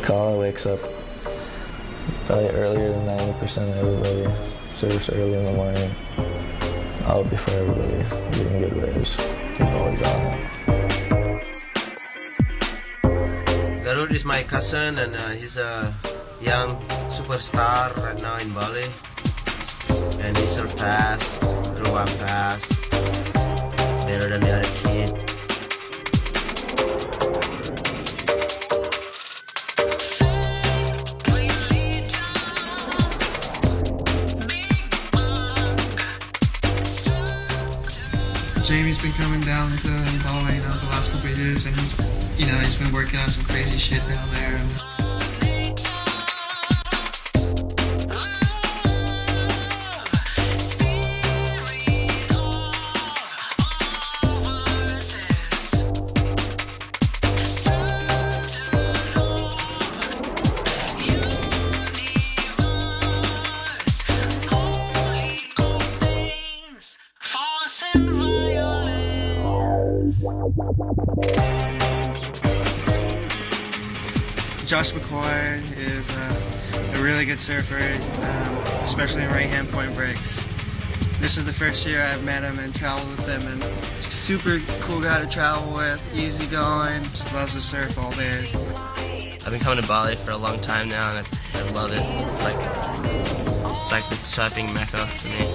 Makala wakes up probably earlier than 90% of everybody. Surfs early in the morning. Out before everybody. Getting good waves. He's always on. Garut is my cousin and uh, he's a young superstar right now in Bali. And he surf fast, grew up fast, better than the other Jamie's been coming down to Bali, you know, the last couple of years, and he's, you know, he's been working on some crazy shit down there. And Josh McCoy is uh, a really good surfer, um, especially in right-hand point breaks. This is the first year I've met him and traveled with him, and super cool guy to travel with, easy going, just loves to surf all day. I've been coming to Bali for a long time now, and I, I love it. It's like it's like the surfing mecca for me.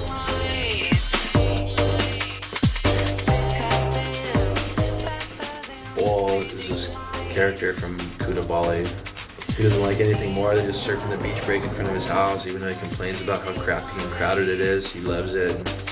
Is this character from Kuta Bali. He doesn't like anything more than just surfing the beach break in front of his house, even though he complains about how crappy and crowded it is. He loves it.